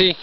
see.